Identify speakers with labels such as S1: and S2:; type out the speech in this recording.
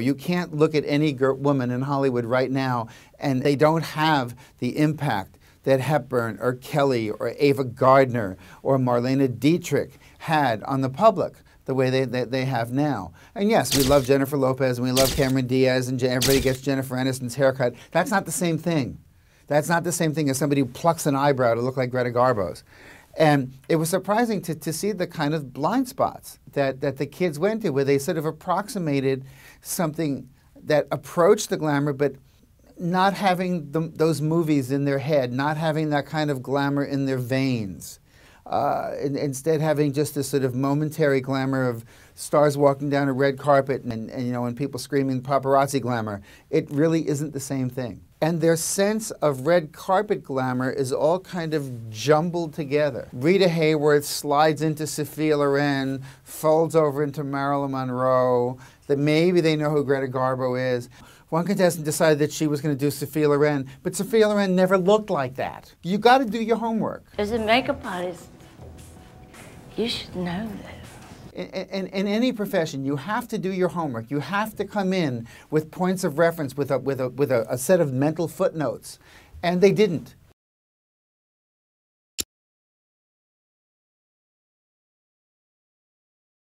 S1: You can't look at any woman in Hollywood right now and they don't have the impact that Hepburn or Kelly or Ava Gardner or Marlene Dietrich had on the public the way they, they, they, have now. And yes, we love Jennifer Lopez and we love Cameron Diaz and everybody gets Jennifer Aniston's haircut. That's not the same thing. That's not the same thing as somebody who plucks an eyebrow to look like Greta Garbo's. And it was surprising to, to see the kind of blind spots that, that the kids went to, where they sort of approximated something that approached the glamour, but not having the, those movies in their head, not having that kind of glamour in their veins. Uh, instead, having just this sort of momentary glamour of stars walking down a red carpet and, and you know, and people screaming paparazzi glamour. It really isn't the same thing. And their sense of red carpet glamour is all kind of jumbled together. Rita Hayworth slides into Sophia Loren, folds over into Marilyn Monroe, that maybe they know who Greta Garbo is. One contestant decided that she was going to do Sophia Loren, but Sophia Loren never looked like that. You got to do your homework.
S2: As a makeup artist, you should know this.
S1: In, in, in, any profession, you have to do your homework. You have to come in with points of reference, with a, with a, with a, a set of mental footnotes. And they didn't.